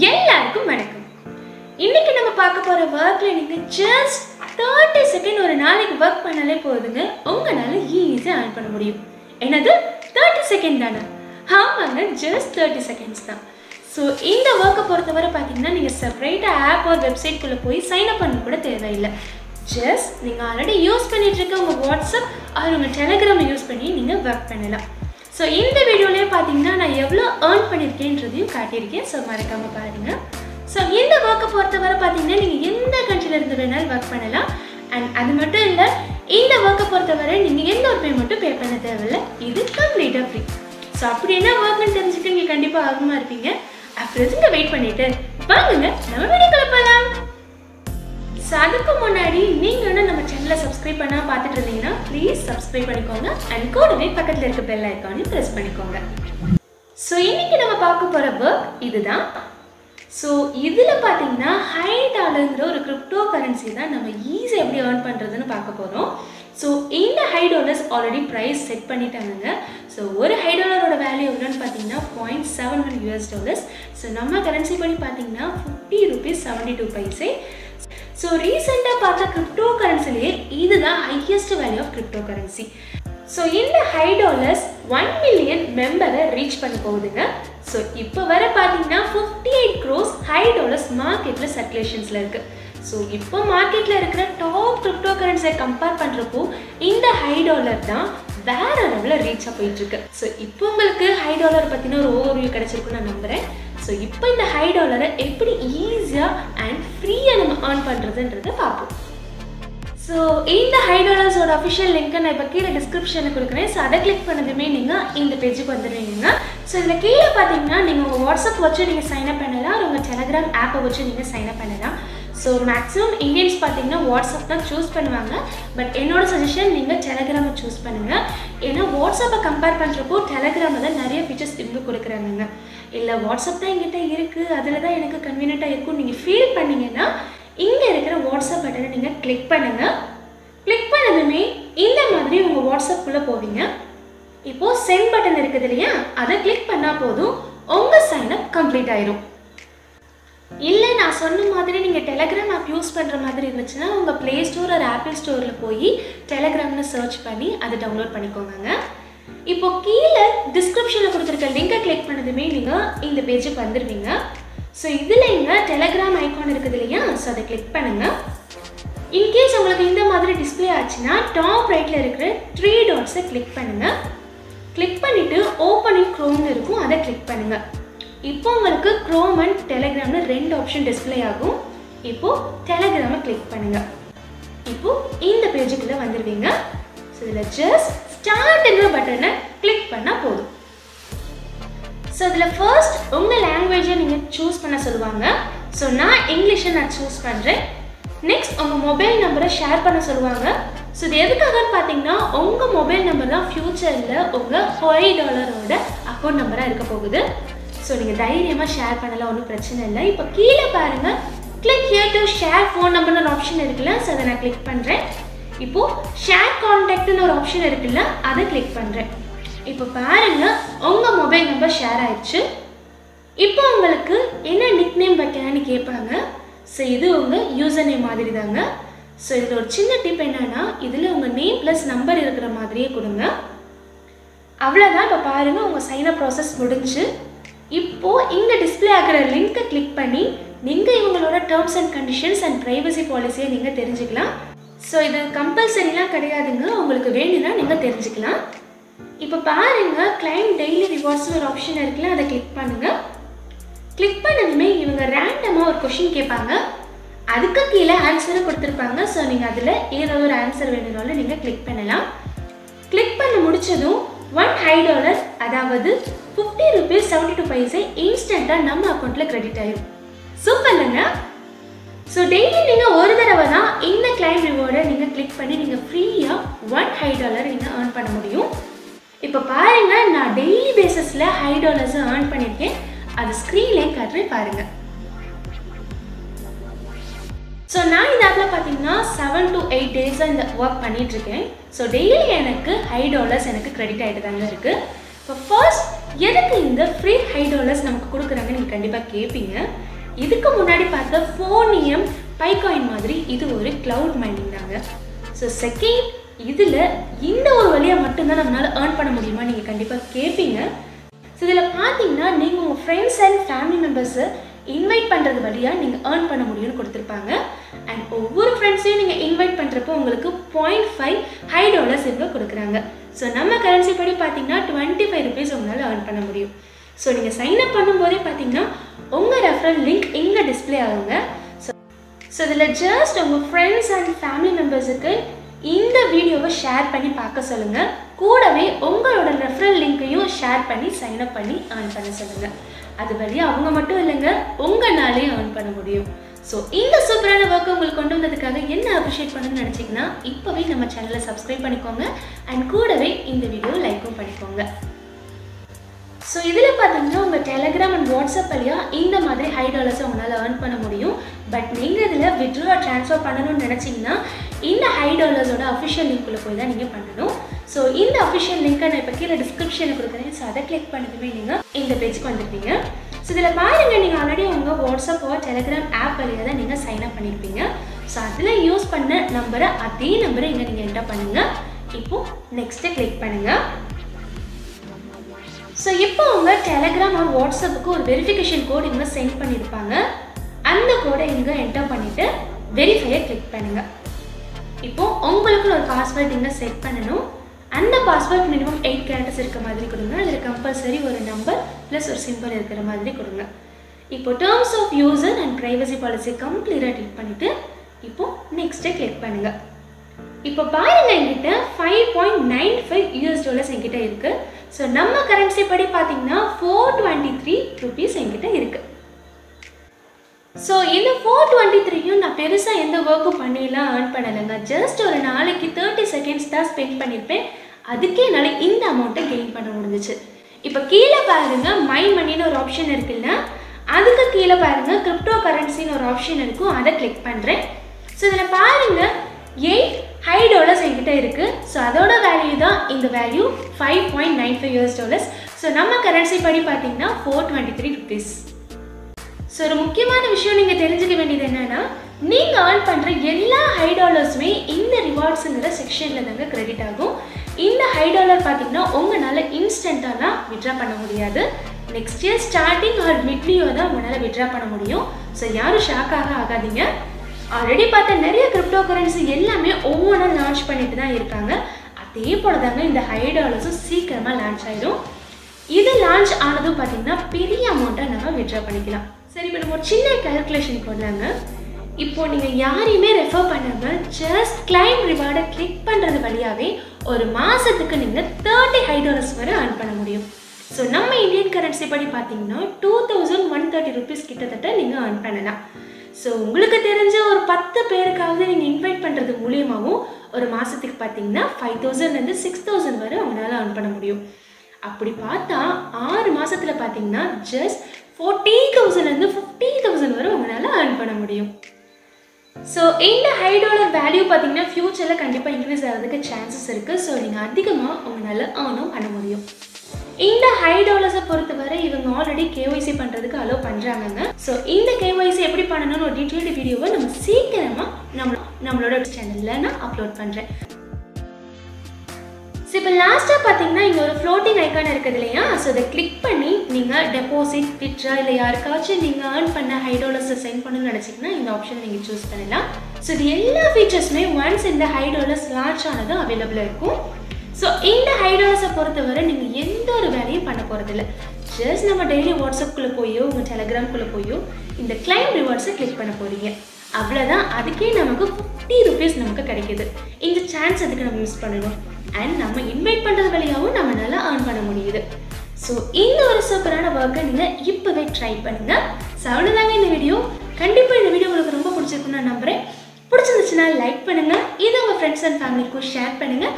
எல்லாருக்கும் வணக்கம். இன்னைக்கு நம்ம பார்க்க போற ஒர்க்ல நீங்க ஜஸ்ட் தேர்ட்டி செகண்ட் ஒரு நாளைக்கு ஒர்க் பண்ணாலே போதுங்க. உங்களால ஈஸியாக ஆன் பண்ண முடியும். என்னது? தேர்ட்டி செகண்ட் தானே? ஆமாங்க ஜஸ்ட் தேர்ட்டி செகண்ட்ஸ் தான். ஸோ இந்த ஒர்க்கை பொறுத்தவரை பார்த்தீங்கன்னா நீங்கள் செப்பரேட்டாக ஆப் ஒரு வெப்சைட்குள்ளே போய் சைன் அப் பண்ண கூட தேவையில்லை. ஜஸ்ட் நீங்கள் ஆல்ரெடி யூஸ் பண்ணிட்டு இருக்க உங்கள் வாட்ஸ்அப் அது உங்கள் டெலிகிராமை யூஸ் பண்ணி நீங்கள் ஒர்க் பண்ணலாம். ஸோ இந்த வீடியோலேயே பார்த்தீங்கன்னா நான் எவ்வளோ ஏர்ன் பண்ணியிருக்கேன்றதையும் காட்டியிருக்கேன். ஸோ மறக்காமல் பாருங்கள் ஸோ இந்த ஒர்க்கை பொறுத்தவரை பார்த்தீங்கன்னா நீங்கள் எந்த கண்ட்ரியில் இருந்து வேணாலும் ஒர்க் பண்ணலாம். அண்ட் அது மட்டும் இல்லை இந்த ஒர்க்கை பொறுத்தவரை நீங்கள் எந்த ஒரு பேமெண்ட்டும் பே பண்ண தேவையில்லை. இது கம்ப்ளீட்டாக ஃப்ரீ ஸோ அப்படி என்ன ஒர்க்னு தெரிஞ்சுக்க நீங்கள் கண்டிப்பாக ஆர்வமாக இருப்பீங்க. அப்புறம் எதுங்க வெயிட் பண்ணிவிட்டு வாங்குங்க நம்ம வீடியோ கிளப்பலாம் ஸோ அதுக்கு முன்னாடி நீங்கள் இன்னும் நம்ம சேனலை சப்ஸ்கிரைப் பண்ணால் பார்த்துட்டு இருந்தீங்கன்னா ப்ளீஸ் சப்ஸ்கிரைப் பண்ணிக்கோங்க அண்ட் கூடவே பக்கத்தில் இருக்க பெல் ஐக்கானையும் ப்ரெஸ் பண்ணிக்கோங்க. ஸோ இன்னைக்கு நம்ம பார்க்க போகிற ஒர்க் இதுதான். ஸோ இதில் பார்த்தீங்கன்னா ஹை டாலருங்கிற ஒரு கிரிப்டோ கரன்சி தான் நம்ம ஈஸியாக எப்படி ஏர்ன் பண்ணுறதுன்னு பார்க்க போகிறோம் ஸோ இந்த hi dollars already price set பண்ணிட்டாங்க ஸோ ஒரு ஹை டாலரோட வேல்யூ எவ்வளோன்னு பார்த்தீங்கன்னா point seven one US dollars so நம்ம கரன்சி படி பார்த்தீங்கன்னா fifty rupees seventy two paise so ரீசெண்டாக பார்த்த கிரிப்டோ கரன்சிலேயே இதுதான் highest value of crypto currency so இந்த ஹை டாலர்ஸ் ஒன் மில்லியன் மெம்பரை ரீச் பண்ண போகுதுங்க. ஸோ இப்போ வர பார்த்தீங்கன்னா fifty eight crores hi dollars மார்க்கெட்டில் சர்க்குலேஷன்ஸில் இருக்குது ஸோ இப்போ மார்க்கெட்டில் இருக்கிற டாப் கிரிப்டோ கரன்சியை கம்பேர் பண்ணுறப்போ இந்த ஹை டாலர் தான் வேற லெவலில் ரீச்சாக போயிட்டுருக்கு ஸோ இப்போ உங்களுக்கு ஹை டாலர் பற்றின ஒரு ஓவர்வியூ கிடச்சிருக்குன்னு நான் நம்புகிறேன் ஸோ இப்போ இந்த ஹை டாலரை எப்படி ஈஸியாக அண்ட் ஃப்ரீயாக நம்ம ஏர்ன் பண்ணுறதுன்றதை பார்ப்போம். ஸோ இந்த ஹை டாலர்ஸோட அஃபிஷியல் லிங்க்கை நான் இப்போ கீழே டிஸ்கிரிப்ஷனில் கொடுக்குறேன். ஸோ அதை கிளிக் பண்ணதுமே நீங்கள் இந்த பேஜுக்கு வந்துடுவீங்க ஸோ இதில் கீழே பார்த்தீங்கன்னா நீங்கள் உங்கள் வாட்ஸ்அப் வச்சு நீங்கள் சைன் அப் பண்ணலாம். உங்கள் டெலகிராம் ஆப்பை வச்சு நீங்கள் சைன் அப் பண்ணலாம். ஸோ மேக்ஸிமம் இந்தியன்ஸ் பார்த்தீங்கன்னா வாட்ஸ்அப் தான் சூஸ் பண்ணுவாங்க. பட் என்னோட சஜஷன் நீங்கள் டெலகிராமை சூஸ் பண்ணுங்கள் ஏன்னா வாட்ஸ்அப்பை கம்பேர் பண்ணுறப்போ டெலகிராமில் தான் நிறைய ஃபீச்சர்ஸ் இவங்க கொடுக்குறாங்க இல்லை வாட்ஸ்அப் தான் எங்கிட்ட இருக்குது அதில் தான் எனக்கு கன்வீனியண்ட்டாக இருக்கும் நீங்கள் ஃபீல் பண்ணீங்கன்னா இங்கே இருக்கிற வாட்ஸ்அப் பட்டனை நீங்கள் கிளிக் பண்ணுங்கள் கிளிக் பண்ணதுமே இந்த மாதிரி உங்கள் வாட்ஸ்அப்புக்குள்ளே போவீங்க. இப்போது சென்ட் பட்டன் இருக்குது இல்லையா? அதை கிளிக் பண்ணால் போதும். உங்கள் சைனப் கம்ப்ளீட் ஆயிரும். இல்லை நான் சொன்ன மாதிரி நீங்கள் டெலகிராம் ஆப் யூஸ் பண்ணுற மாதிரி இருந்துச்சுன்னா உங்கள் ப்ளே ஸ்டோர் ஒரு ஆப்பிள் ஸ்டோரில் போய் டெலகிராம்னு சர்ச் பண்ணி அதை டவுன்லோட் பண்ணிக்கோங்க இப்போ கீழே டிஸ்கிரிப்ஷனில் கொடுத்துருக்க லிங்கை கிளிக் பண்ணதுமே நீங்கள் இந்த பேஜுக்கு வந்துடுவீங்க ஸோ இதில் இங்கே டெலகிராம் ஐக்கான் இருக்குது இல்லையா? ஸோ அதை கிளிக் பண்ணுங்கள் இன்கேஸ் உங்களுக்கு இந்த மாதிரி டிஸ்பிளே ஆச்சுன்னா டாப் ரைட்டில் இருக்கிற த்ரீ டாட்ஸை கிளிக் பண்ணுங்கள் கிளிக் பண்ணிவிட்டு ஓப்பனிங் க்ரோம்னு இருக்கும் அதை கிளிக் பண்ணுங்கள் இப்போ உங்களுக்கு க்ரோம் அண்ட் டெலகிராம்னு ரெண்டு ஆப்ஷன் டிஸ்பிளே ஆகும். இப்போது டெலகிராமை கிளிக் பண்ணுங்கள் இப்போது இந்த பேஜுக்குள்ளே வந்துடுவீங்க ஸோ இதில் ஜஸ்ட் ஸ்டார்ட்ங்கிற பட்டனை கிளிக் பண்ணால் போதும். ஸோ இதில் ஃபர்ஸ்ட் உங்கள் லாங்குவேஜை நீங்கள் சூஸ் பண்ண சொல்லுவாங்க. ஸோ நான் இங்கிலீஷை நான் சூஸ் பண்ணுறேன் நெக்ஸ்ட் உங்கள் மொபைல் நம்பரை ஷேர் பண்ண சொல்லுவாங்க. ஸோ இது எதுக்காகன்னு பார்த்தீங்கன்னா உங்கள் மொபைல் நம்பர் தான் ஃப்யூச்சரில் உங்கள் ஃபைவ் டாலரோட அக்கௌண்ட் நம்பராக இருக்க போகுது. ஸோ நீங்கள் தைரியமாக ஷேர் பண்ணலாம் ஒன்றும் பிரச்சனை இல்லை. இப்போ கீழே பாருங்கள் click here to share phone நம்பர்னு ஒரு ஆப்ஷன் இருக்குல்ல ஸோ அதை நான் கிளிக் பண்ணுறேன் இப்போது ஷேர் கான்டாக்ட்னு ஒரு ஆப்ஷன் இருக்குல்ல அதை கிளிக் பண்ணுறேன் இப்போ பாருங்கள் உங்கள் மொபைல் நம்பர் ஷேர் ஆயிடுச்சு. இப்போ உங்களுக்கு என்ன நிக் நேம் வைக்கலான்னு கேட்பாங்க? ஸோ இது உங்கள் யூசர் நேம் மாதிரி தாங்க ஸோ இதில் ஒரு சின்ன டிப் என்னன்னா இதில் உங்கள் நேம் ப்ளஸ் நம்பர் இருக்கிற மாதிரியே கொடுங்க. அவ்வளோதான் இப்போ பாருங்கள் உங்கள் சைனப் ப்ராசஸ் முடிஞ்சு. இப்போது இங்கே டிஸ்பிளே ஆகிற லிங்க்கை கிளிக் பண்ணி நீங்கள் இவங்களோட terms and conditions and privacy பாலிசியை நீங்கள் தெரிஞ்சுக்கலாம். ஸோ இது கம்பல்சரிலாம் கிடையாதுங்க. உங்களுக்கு வேணும்னா நீங்கள் தெரிஞ்சுக்கலாம். இப்போ பாருங்க கிளைம் டெய்லி ரிவார்ட்ஸ் ஒரு ஆப்ஷன் இருக்குல்ல அதை கிளிக் பண்ணுங்க. கிளிக் பண்ணதுமே இவங்க ரேண்டமாக ஒரு கொஷின் கேட்பாங்க. அதுக்கு கீழே ஆன்சரும் கொடுத்துருப்பாங்க. ஸோ நீங்கள் அதில் ஏதோ ஒரு ஆன்சர் வேணும்னாலும் நீங்கள் கிளிக் பண்ணலாம். கிளிக் பண்ண முடிச்சதும் ஒன் ஹை டாலர் அதாவது fifty rupees seventy two paise இன்ஸ்டண்ட்டாக நம்ம அக்கௌண்ட்டில் கிரெடிட் ஆயிடும் சூப்பர்லங்க ஸோ டெய்லி நீங்கள் ஒரு தடவை தான் இந்த கிளைம் ரிவார்டை நீங்கள் கிளிக் பண்ணி நீங்கள் ஃப்ரீயாக ஒன் ஹை டாலர் நீங்கள் ஏர்ன் பண்ண முடியும். இப்போ பாருங்கள் நான் டெய்லி பேசிஸில் ஹை டாலர்ஸ் ஏர்ன் பண்ணியிருக்கேன் அது ஸ்க்ரீன்லேயே காட்டுறேன் பாருங்கள் ஸோ நான் இந்த ஆப்பில் பார்த்தீங்கன்னா செவன் டு எயிட் டேஸாக இந்த ஒர்க் பண்ணிகிட்ருக்கேன் ஸோ டெய்லி எனக்கு ஹை டாலர்ஸ் எனக்கு கிரெடிட் ஆகிட்டு தாங்க இருக்குது இப்போ ஃபர்ஸ்ட் எதுக்கு இந்த ஃப்ரீ ஹைடாலர்ஸ் நமக்கு கொடுக்குறாங்கன்னு நீங்கள் கண்டிப்பாக கேட்பீங்க இதுக்கு முன்னாடி பார்த்த ஃபோனியம் பைகாயின் மாதிரி இது ஒரு கிளவுட் மைனிங் தாங்க. ஸோ செகண்ட் இதில் இந்த ஒரு வழியாக மட்டும்தான் நம்மளால் ஏர்ன் பண்ண முடியுமா நீங்கள் கண்டிப்பாக கேட்பீங்க ஸோ இதில் பார்த்தீங்கன்னா நீங்கள் உங்கள் ஃப்ரெண்ட்ஸ் அண்ட் ஃபேமிலி மெம்பர்ஸை இன்வைட் பண்ணுறது வழியாக நீங்கள் ஏர்ன் பண்ண முடியும்னு கொடுத்துருப்பாங்க. அண்ட் ஒவ்வொரு ஃப்ரெண்ட்ஸையும் நீங்கள் இன்வைட் பண்ணுறப்போ உங்களுக்கு பாயிண்ட் ஃபைவ் ஹை டாலர்ஸ் இவங்க கொடுக்குறாங்க. ஸோ நம்ம கரன்சி படி பார்த்தீங்கன்னா டுவெண்ட்டி ஃபைவ் ருபீஸ் உங்களால் ஏர்ன் பண்ண முடியும். ஸோ நீங்கள் சைன் அப் பண்ணும்போதே பார்த்தீங்கன்னா உங்கள் ரெஃபரல் லிங்க் இங்கே டிஸ்ப்ளே ஆகுங்க. ஸோ ஸோ இதில் ஜஸ்ட் உங்கள் ஃப்ரெண்ட்ஸ் அண்ட் ஃபேமிலி மெம்பர்ஸுக்கு இந்த வீடியோவை ஷேர் பண்ணி பார்க்க சொல்லுங்கள் கூடவே உங்களோட ரெஃபரல் லிங்க்கையும் ஷேர் பண்ணி சைன் அப் பண்ணி ஏர்ன் பண்ண சொல்லுங்கள் அது வழியாக அவங்க மட்டும் இல்லைங்க உங்களாலேயும் ஏர்ன் பண்ண முடியும். ஸோ இந்த சூப்பரான ஒர்க்கு உங்களுக்கு கொண்டு வந்ததுக்காக என்ன அப்ரிஷியேட் பண்ணணும்னு நினச்சிங்கன்னா இப்போவே நம்ம சேனலை சப்ஸ்கிரைப் பண்ணிக்கோங்க. அண்ட் கூடவே இந்த வீடியோ லைக்கும் பண்ணிக்கோங்க. ஸோ இதில் பார்த்தீங்கன்னா உங்கள் டெலகிராம் அண்ட் வாட்ஸ்அப் வழியாக இந்த மாதிரி ஹை டாலர்ஸை உங்களால் ஏர்ன் பண்ண முடியும். பட் நீங்கள் இதில் விட்ரா ட்ரான்ஸ்ஃபர் பண்ணணும்னு நினச்சிங்கன்னா இந்த ஹை டாலர்ஸோட அஃபிஷியல் லிங்க்குள்ளே போய் தான் நீங்கள் பண்ணணும். ஸோ இந்த அஃபிஷியல் லிங்க்கை நான் இப்போ கீழே டிஸ்கிரிப்ஷனில் கொடுக்குறேன். ஸோ அதை கிளிக் பண்ணதுமே நீங்கள் இந்த பேஜுக்கு வந்துருப்பீங்க. ஸோ இதில் பாருங்கள் நீங்கள் ஆல்ரெடி உங்கள் வாட்ஸ்அப் ஓ டெலகிராம் ஆப் வழியாக தான் நீங்கள் சைன் அப் பண்ணியிருப்பீங்க ஸோ அதில் யூஸ் பண்ண நம்பரை அதே நம்பரை இங்கே நீங்கள் என்டர் பண்ணுங்கள் இப்போது நெக்ஸ்ட்டு கிளிக் பண்ணுங்கள் ஸோ இப்போ உங்கள் டெலகிராம் ஆர் வாட்ஸ்அப்புக்கு ஒரு வெரிஃபிகேஷன் கோட் இவங்க சென்ட் பண்ணியிருப்பாங்க அந்த கோடை இங்கே என்டர் பண்ணிவிட்டு வெரிஃபையை கிளிக் பண்ணுங்கள் இப்போ உங்களுக்குன்னு ஒரு பாஸ்வேர்ட் இங்கே செட் பண்ணணும். அந்த பாஸ்வேர்ட் மினிமம் எயிட் கேரக்டர்ஸ் இருக்க மாதிரி கொடுங்க. அதில் கம்பல்சரி ஒரு நம்பர் ப்ளஸ் ஒரு சிம்பிள் இருக்கிற மாதிரி கொடுங்க. இப்போ terms of user and privacy policy கம்ப்ளீட்டாக ட்ரீட் பண்ணிவிட்டு இப்போது நெக்ஸ்ட்டு கிளிக் பண்ணுங்கள் இப்போ பாருங்கள் என்கிட்ட five point nine five US dollars என்கிட்ட இருக்குது ஸோ நம்ம கரன்சி படி பார்த்தீங்கன்னா ஃபோர் டுவெண்ட்டி த்ரீ ருபீஸ் என்கிட்ட இருக்கு. ஸோ இந்த ஃபோர் டுவெண்ட்டி த்ரீயும் நான் பெருசாக எந்த ஒர்க்கும் பண்ணிலாம் ஏர்ன் பண்ணலைங்க. ஜஸ்ட் ஒரு நாளைக்கு தேர்ட்டி செகண்ட்ஸ் தான் ஸ்பெண்ட் பண்ணியிருப்பேன். அதுக்கே என்னால் இந்த அமௌண்ட்டை கெயின் பண்ண முடிஞ்சிச்சு. இப்போ கீழே பாருங்க மை மணின்னு ஒரு ஆப்ஷன் இருக்குல்ல. அதுக்கு கீழே பாருங்க கிரிப்டோ கரன்சின்னு ஒரு ஆப்ஷன் இருக்கும். அதை கிளிக் பண்ணுறேன் ஸோ இதில் பாருங்க எயிட் ஹை டாலர்ஸ் என்கிட்ட இருக்குது ஸோ அதோட வேல்யூ தான் இந்த value five point nine five US dollars so நம்ம கரன்சி படி பார்த்தீங்கன்னா four twenty three rupees so ஒரு முக்கியமான விஷயம் நீங்கள் தெரிஞ்சுக்க வேண்டியது என்னென்னா நீங்கள் ஏர்ன் பண்ணுற எல்லா ஹை டாலர்ஸுமே இந்த ரிவார்ட்ஸுங்கிற செக்ஷனில் தாங்க கிரெடிட் ஆகும். இந்த ஹை டாலர் பார்த்தீங்கன்னா உங்களால் இன்ஸ்டண்ட்டாலாம் விட்ரா பண்ண முடியாது. நெக்ஸ்ட் இயர் ஸ்டார்டிங் ஆர் மிட்லியோ தான் உங்களால் விட்ரா பண்ண முடியும். ஸோ யாரும் ஷாக்காக ஆகாதீங்க. ஆல்ரெடி பார்த்த நிறைய கிரிப்டோ கரன்சி எல்லாமே ஒவ்வொன்றா லான்ச் பண்ணிட்டு தான் இருக்காங்க. அதே போல தாங்க இந்த ஹை டாலர்ஸும் சீக்கிரமாக லான்ச் ஆயிடும் இது லான்ச் ஆனதும் பார்த்தீங்கன்னா பெரிய அமௌண்ட்டை நம்ம விட்ரா பண்ணிக்கலாம். சரி இப்போ நம்ம ஒரு சின்ன கால்குலேஷன் போடலாங்க இப்போ நீங்கள் யாரையுமே ரெஃபர் பண்ணாமல் ஜஸ்ட் கிளைம் ரிவார்டை கிளிக் பண்ணுறது வழியாகவே ஒரு மாதத்துக்கு நீங்கள் தேர்ட்டி ஹை டாலர்ஸ் வரை ஏர்ன் பண்ண முடியும். ஸோ நம்ம இந்தியன் கரன்சி படி பார்த்தீங்கன்னா two thousand one thirty rupees கிட்டத்தட்ட நீங்கள் ஏர்ன் பண்ணலாம். ஸோ உங்களுக்கு தெரிஞ்ச ஒரு பத்து பேருக்காவது நீங்கள் இன்வைட் பண்ணுறது மூலியமாகவும் ஒரு மாதத்துக்கு பார்த்தீங்கன்னா ஃபைவ் தௌசண்ட்லேருந்து சிக்ஸ் தௌசண்ட் வரை அவங்களால earn பண்ண முடியும். அப்படி பார்த்தா ஆறு மாதத்தில் பார்த்தீங்கன்னா ஜஸ்ட் ஃபோர்ட்டி தௌசண்ட்லேருந்து ஃபிஃப்டி தௌசண்ட் வரை உங்களால் அர்ன் பண்ண முடியும். ஸோ இந்த ஹை டாலர் வேல்யூ பார்த்தீங்கன்னா ஃப்யூச்சரில் கண்டிப்பாக இன்க்ரீஸ் ஆகிறதுக்கு சான்சஸ் இருக்குது ஸோ நீங்கள் அதிகமாக உங்களால் ஏர்னும் பண்ண முடியும். இந்த ஹை டாலர்ஸை பொறுத்தவரை இவங்க ஆல்ரெடி கேஒய்சி பண்ணுறதுக்கு அலோவ் பண்ணுறாங்கங்க ஸோ இந்த கேஒய்சி எப்படி பண்ணணும்னு ஒரு டீட்டெயில்டு வீடியோவை நம்ம சீக்கிரமாக நம்ம நம்மளோட சேனலில் நான் அப்லோட் பண்ணுறேன் ஸோ இப்போ லாஸ்ட்டாக பார்த்தீங்கன்னா இங்கே ஒரு ஃப்ளோட்டிங் ஐக்கான் இருக்குது இல்லையா? ஸோ இதை கிளிக் பண்ணி நீங்கள் டெபாசிட் விட்ரா இல்லை யாருக்காச்சும் நீங்கள் ஏர்ன் பண்ண ஹை டாலர்ஸை சென்ட் பண்ணணும்னு நினச்சிங்கன்னா இந்த ஆப்ஷனை நீங்கள் சூஸ் பண்ணலாம். ஸோ இது எல்லா ஃபீச்சர்ஸுமே ஒன்ஸ் இந்த ஹை டாலர்ஸ் லான்ச் ஆனதும் அவைலபிளாக இருக்கும். ஸோ இந்த ஹை பொறுத்தவரை நீங்கள் எந்த ஒரு வேலையும் பண்ண போகிறதில்ல ஜஸ்ட் நம்ம டெய்லி வாட்ஸ்அப்குள்ளே போயோ உங்கள் டெலகிராம்குள்ளே போயோ இந்த கிளைம் ரிவார்ட்ஸை கிளிக் பண்ண போகிறீங்க அவ்வளோதான் அதுக்கே நமக்கு ஃபிஃப்டி ருபீஸ் நமக்கு கிடைக்குது. இந்த சான்ஸ் அதுக்கு நம்ம மிஸ் பண்ணணும்? அண்ட் நம்ம இன்வைட் பண்ணுறது வழியாகவும் நம்ம நல்லா ஏர்ன் பண்ண முடியுது. ஸோ இந்த ஒரு சூப்பரான ஒர்க்கை நீங்கள் இப்போவே ட்ரை பண்ணுங்கள் ஸோ அவ்வளோதாங்க இந்த வீடியோ கண்டிப்பாக இந்த வீடியோ உங்களுக்கு ரொம்ப பிடிச்சிருக்குன்னு நான் நம்புகிறேன் பிடிச்சிருந்துச்சுன்னா லைக் பண்ணுங்கள் இதை உங்கள் ஃப்ரெண்ட்ஸ் அண்ட் ஃபேமிலிக்கும் ஷேர் பண்ணுங்கள்